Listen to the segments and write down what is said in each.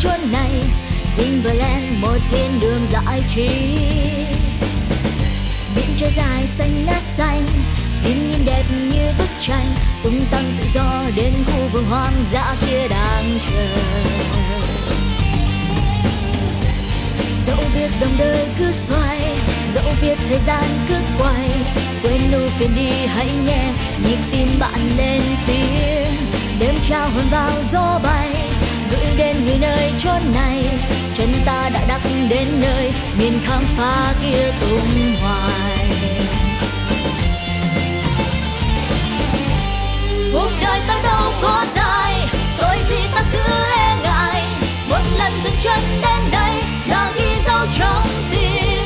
chốn này Vinpearl một thiên đường giải trí biển trời dài, xanh ngát xanh, thiên nhiên đẹp như bức tranh, tung tăng tự do đến khu vườn hoang dã kia đang chờ. Dẫu biết dòng đời cứ xoay, dẫu biết thời gian cứ quay, quên ưu phiền đi hãy nghe nhịp tim bạn lên tiếng. Đêm trao hồn vào gió bay, gửi đến người nơi chốn này. Chân ta đã đắc đến nơi, miền khám phá kia tung hoài. Cuộc đời ta đâu có dài tội gì ta cứ e ngại. Một lần dừng chân đến đây là ghi dấu trong tim.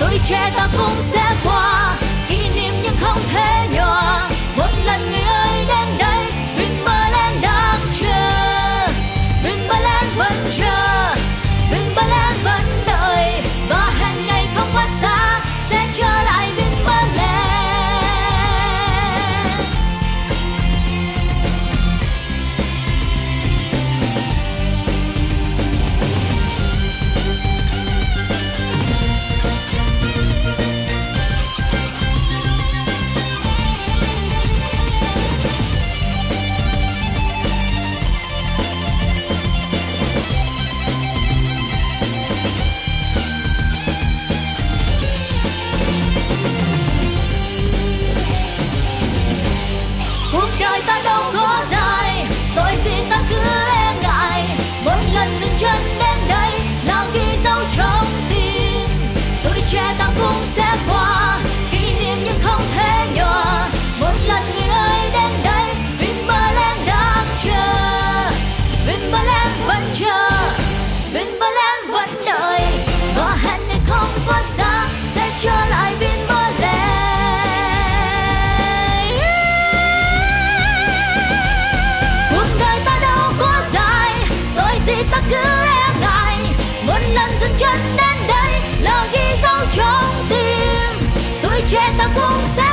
Tuổi trẻ ta cũng sẽ cuộc đời ta đâu lần dừng chân đến đây là ghi dấu trong tim. Tuổi trẻ ta cũng sẽ